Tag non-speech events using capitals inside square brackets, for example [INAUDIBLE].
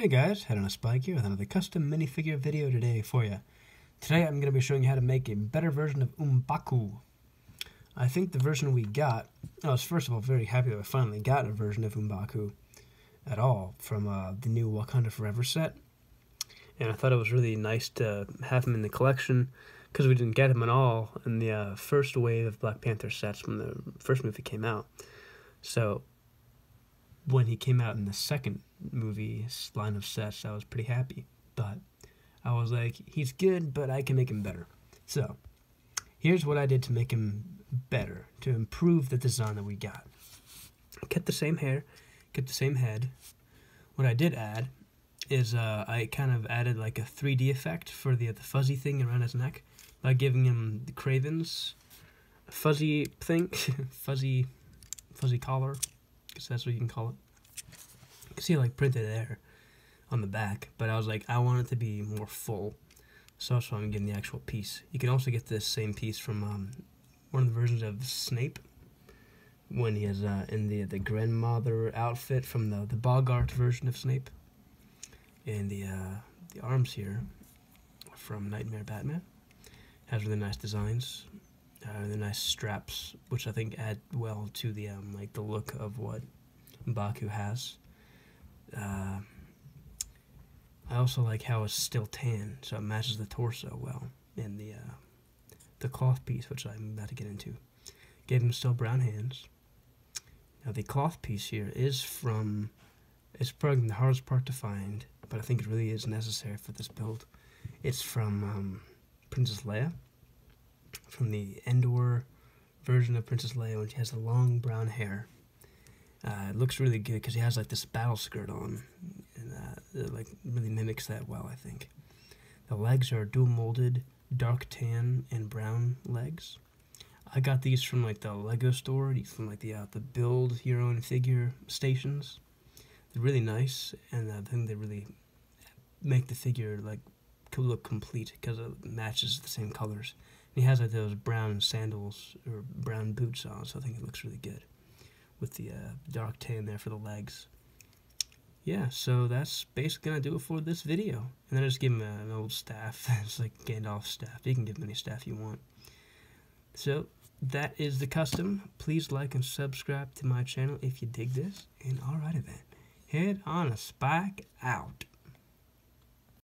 Hey guys, Head on a Spike here with another custom minifigure video today for you. Today I'm going to be showing you how to make a better version of M'Baku. I think the version we got, I was first of all very happy that I finally got a version of M'Baku at all from uh, the new Wakanda Forever set. And I thought it was really nice to have him in the collection because we didn't get him at all in the uh, first wave of Black Panther sets when the first movie came out. So when he came out in the second movie line of sets, I was pretty happy. But I was like, he's good, but I can make him better. So here's what I did to make him better, to improve the design that we got. Kept the same hair, kept the same head. What I did add is uh, I kind of added like a 3D effect for the, the fuzzy thing around his neck by giving him the Kraven's fuzzy thing, [LAUGHS] fuzzy, fuzzy collar guess that's what you can call it. You can see like printed there on the back, but I was like, I want it to be more full, so that's why I'm getting the actual piece. You can also get this same piece from um, one of the versions of Snape when he is uh, in the the grandmother outfit from the the Boggart version of Snape, and the uh, the arms here from Knightmare Batman. Has really nice designs uh, the nice straps, which I think add well to the um, like the look of what M'Baku has. Uh, I also like how it's still tan, so it matches the torso well. And the uh, the cloth piece, which I'm about to get into, gave him still brown hands. Now the cloth piece here is from. It's probably the hardest part to find, but I think it really is necessary for this build. It's from um, Princess Leia from the Endor version of Princess Leia when she has the long brown hair. Uh, it looks really good because he has like this battle skirt on, and uh, it like really mimics that well. I think the legs are dual molded, dark tan and brown legs. I got these from like the Lego store, from like the uh, the build your own figure stations. They're really nice, and I think they really make the figure like look complete because it matches the same colors. He has like those brown sandals or brown boots on, so I think it looks really good with the uh, dark tan there for the legs. Yeah, so that's basically gonna do it for this video. And then I just give him an old staff. [LAUGHS] it's like Gandalf's staff. You can give him any staff you want. So that is the custom. Please like and subscribe to my channel if you dig this. And alrighty then, head on a spike out.